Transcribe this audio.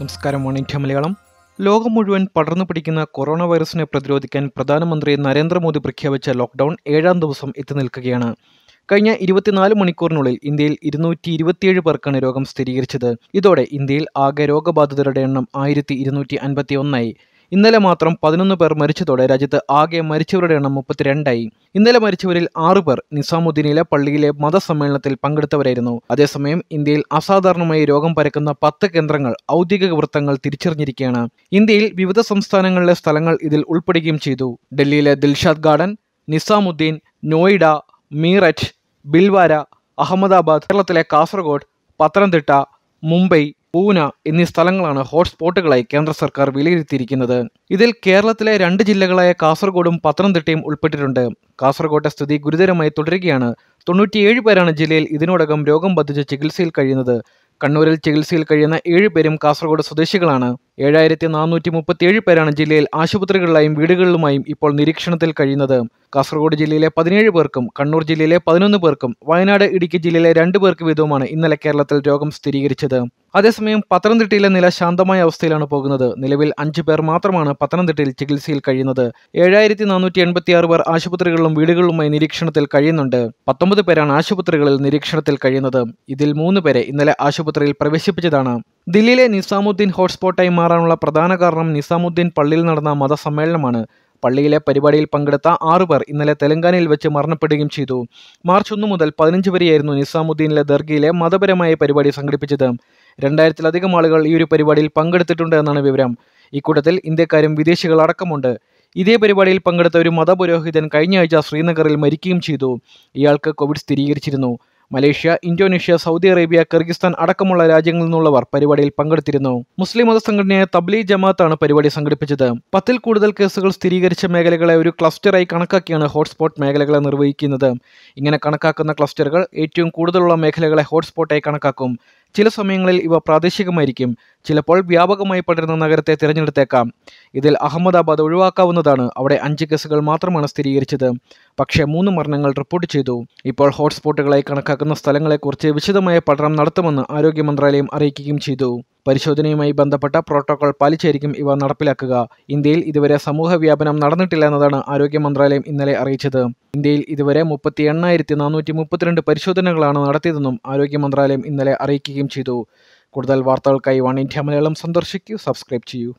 നമസ്കാരം one India Malayalam. ലോകം മുഴുവൻ പടർന്നു പിടിക്കുന്ന കൊറോണ വൈറസിനെ പ്രതിരോധിക്കാൻ പ്രധാനമന്ത്രി നരേന്ദ്രമോദി പ്രഖ്യാപിച്ച ലോക്ക്ഡൌൺ ഏഴാം ദിവസം എത്തി നിൽക്കുകയാണ്. കഴിഞ്ഞ ഇരുപത്തിനാല് മണിക്കൂറിനുള്ളിൽ ഇന്ത്യയിൽ ഇരുന്നൂറ്റി ഇരുപത്തിയേഴ് പേർക്കാണ് രോഗം സ്ഥിരീകരിച്ചത്. ഇതോടെ ഇന്ത്യയിൽ ആകെ രോഗബാധിതരുടെ എണ്ണം ആയിരത്തി ഇരുന്നൂറ്റി അൻപത്തി ഒന്നായി ഇന്നലെ മാത്രം പതിനൊന്ന് പേർ മരിച്ചതോടെ രാജ്യത്ത് ആകെ മരിച്ചവരുടെ എണ്ണം മുപ്പത്തിരണ്ടായി. ഇന്നലെ മരിച്ചവരിൽ ആറു പേർ നിസാമുദ്ദീനിലെ പള്ളിയിലെ മതസമ്മേളനത്തിൽ പങ്കെടുത്തവരായിരുന്നു. അതേസമയം ഇന്ത്യയിൽ അസാധാരണമായി രോഗം പരക്കുന്ന പത്ത് കേന്ദ്രങ്ങൾ ഔദ്യോഗിക വൃത്തങ്ങൾ തിരിച്ചറിഞ്ഞിരിക്കുകയാണ്. ഇന്ത്യയിൽ വിവിധ സംസ്ഥാനങ്ങളിലെ സ്ഥലങ്ങൾ ഇതിൽ ഉൾപ്പെടുകയും ചെയ്തു. ഡൽഹിയിലെ ദിൽഷാദ് ഗാർഡൻ നിസാമുദ്ദീൻ നോയിഡ മീററ്റ് ബിൽവാര അഹമ്മദാബാദ് കേരളത്തിലെ കാസർഗോഡ് പത്തനംതിട്ട മുംബൈ പൂന എന്നീ സ്ഥലങ്ങളാണ് ഹോട്ട്സ്പോട്ടുകളായി കേന്ദ്ര സർക്കാർ വിലയിരുത്തിയിരിക്കുന്നത്. ഇതിൽ കേരളത്തിലെ രണ്ട് ജില്ലകളായ കാസർഗോഡും പത്തനംതിട്ടയും ഉൾപ്പെട്ടിട്ടുണ്ട്. കാസർഗോട്ടെ സ്ഥിതി ഗുരുതരമായി തുടരുകയാണ്. തൊണ്ണൂറ്റിയേഴ് പേരാണ് ജില്ലയിൽ ഇതിനോടകം രോഗം ബാധിച്ച് ചികിത്സയിൽ കഴിയുന്നത്. കണ്ണൂരിൽ ചികിത്സയിൽ കഴിയുന്ന ഏഴുപേരും കാസർഗോഡ് സ്വദേശികളാണ്. ഏഴായിരത്തി നാനൂറ്റി മുപ്പത്തിയേഴ് പേരാണ് ജില്ലയിൽ ആശുപത്രികളിലായും വീടുകളിലുമായും ഇപ്പോൾ നിരീക്ഷണത്തിൽ കഴിയുന്നത്. കാസർഗോഡ് ജില്ലയിലെ പതിനേഴ് പേർക്കും കണ്ണൂർ ജില്ലയിലെ പതിനൊന്ന് പേർക്കും വയനാട് ഇടുക്കി ജില്ലയിലെ രണ്ട് പേർക്ക് വീതവുമാണ് ഇന്നലെ കേരളത്തിൽ രോഗം സ്ഥിരീകരിച്ചത്. അതേസമയം പത്തനംതിട്ടയിലെ നില ശാന്തമായ അവസ്ഥയിലാണ് പോകുന്നത്. നിലവിൽ അഞ്ച് പേർ മാത്രമാണ് പത്തനംതിട്ടയിൽ ചികിത്സയിൽ കഴിയുന്നത്. ഏഴായിരത്തി നാനൂറ്റി എൺപത്തിയാറ് പേർ ആശുപത്രികളിലും വീടുകളിലുമായി നിരീക്ഷണത്തിൽ കഴിയുന്നുണ്ട്. പത്തൊമ്പത് പേരാണ് ആശുപത്രികളിൽ നിരീക്ഷണത്തിൽ കഴിയുന്നത്. ഇതിൽ മൂന്ന് പേരെ ഇന്നലെ ആശുപത്രിയിൽ പ്രവേശിപ്പിച്ചതാണ്. ദില്ലിയിലെ നിസാമുദ്ദീൻ ഹോട്ട്സ്പോട്ടായി മാറാനുള്ള പ്രധാന കാരണം നിസാമുദ്ദീൻ പള്ളിയിൽ നടന്ന മതസമ്മേളനമാണ്. പള്ളിയിലെ പരിപാടിയിൽ പങ്കെടുത്ത ആറുപേർ ഇന്നലെ തെലങ്കാനയിൽ വെച്ച് മരണപ്പെടുകയും ചെയ്തു. മാർച്ച് ഒന്ന് മുതൽ പതിനഞ്ച് വരെയായിരുന്നു നിസാമുദ്ദീനിലെ ദർഗയിലെ മതപരമായ പരിപാടി സംഘടിപ്പിച്ചത്. രണ്ടായിരത്തിലധികം ആളുകൾ ഈ ഒരു പരിപാടിയിൽ പങ്കെടുത്തിട്ടുണ്ട് എന്നാണ് വിവരം. ഇക്കൂട്ടത്തിൽ ഇന്ത്യക്കാരും വിദേശികൾ അടക്കമുണ്ട്. ഇതേ പരിപാടിയിൽ പങ്കെടുത്ത ഒരു മതപുരോഹിതൻ കഴിഞ്ഞ ആഴ്ച ശ്രീനഗറിൽ മരിക്കുകയും ചെയ്തു. ഇയാൾക്ക് കോവിഡ് സ്ഥിരീകരിച്ചിരുന്നു. Malaysia Indonesia Saudi Arabia Kyrgyzstan അടക്കമുള്ള രാജ്യങ്ങളിൽ നിന്നുള്ളവർ പരിപാടിയിൽ പങ്കെടുത്തിരുന്നു. മുസ്ലിം മതസംഘടനയായ തബ്ലി ജമാഅത്താണ് പരിപാടി സംഘടിപ്പിച്ചത്. പത്തിൽ കൂടുതൽ കേസുകൾ സ്ഥിരീകരിച്ച മേഖലകളെ ഒരു ക്ലസ്റ്ററായി കണക്കാക്കിയാണ് ഹോട്ട്സ്പോട്ട് മേഖലകളെ നിർവഹിക്കുന്നത്. ഇങ്ങനെ കണക്കാക്കുന്ന ക്ലസ്റ്ററുകൾ ഏറ്റവും കൂടുതലുള്ള മേഖലകളെ ഹോട്ട്സ്പോട്ടായി കണക്കാക്കും. ചില സമയങ്ങളിൽ ഇവ പ്രാദേശികമായിരിക്കും. ചിലപ്പോൾ വ്യാപകമായി പടരുന്ന നഗരത്തെ തിരഞ്ഞെടുത്തേക്കാം. ഇതിൽ അഹമ്മദാബാദ് ഒഴിവാക്കാവുന്നതാണ്. അവിടെ അഞ്ച് കേസുകൾ മാത്രമാണ് സ്ഥിരീകരിച്ചത്. പക്ഷേ മൂന്ന് മരണങ്ങൾ റിപ്പോർട്ട് ചെയ്തു. ഇപ്പോൾ ഹോട്ട്സ്പോട്ടുകളായി കണക്കാക്കുന്ന സ്ഥലങ്ങളെക്കുറിച്ച് വിശദമായ പഠനം നടത്തുമെന്ന് ആരോഗ്യ മന്ത്രാലയം അറിയിക്കുകയും ചെയ്തു. പരിശോധനയുമായി ബന്ധപ്പെട്ട പ്രോട്ടോകോൾ പാലിച്ചായിരിക്കും ഇവ നടപ്പിലാക്കുക. ഇന്ത്യയിൽ ഇതുവരെ സമൂഹ വ്യാപനം നടന്നിട്ടില്ല എന്നതാണ് ആരോഗ്യ മന്ത്രാലയം ഇന്നലെ അറിയിച്ചത്. ഇന്ത്യയിൽ ഇതുവരെ മുപ്പത്തി എണ്ണായിരത്തി നാനൂറ്റി മുപ്പത്തിരണ്ട് പരിശോധനകളാണ് നടത്തിയതെന്നും ആരോഗ്യ മന്ത്രാലയം ഇന്നലെ അറിയിക്കുകയും ചെയ്തു. കൂടുതൽ വാർത്തകൾക്കായി വൺ ഇന്ത്യ മലയാളം സന്ദർശിക്കൂ സബ്സ്ക്രൈബ് ചെയ്യൂ.